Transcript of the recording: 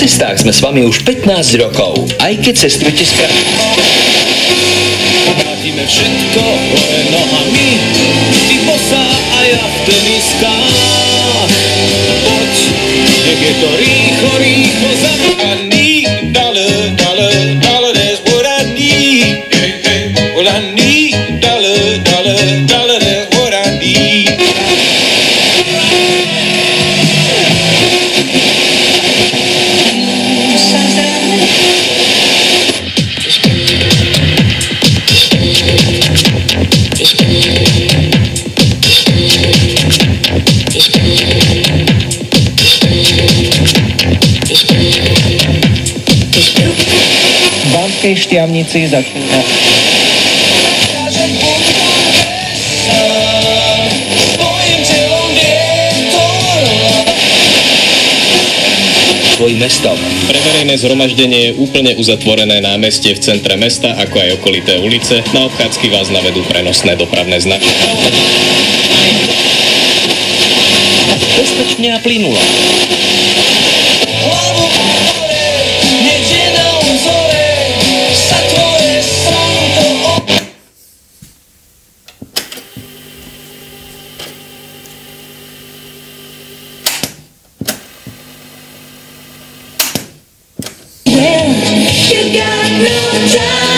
Cestách sme s vami už 15 rokov, aj keď cestujete s Vrátime všetko hore nohami Ty bosa a ja v teniskách Poď, nech je to rýchlo, rýchlo zabraný Dollar, Banskej Štiavnici začína Svojim mestom. Pre verejné zhromaždenie je úplne uzatvorené námestie v centre mesta, ako aj okolité ulice. Na obchádzky vás navedú prenosné dopravné znaky. Bezpečne a plynulo. You got no time.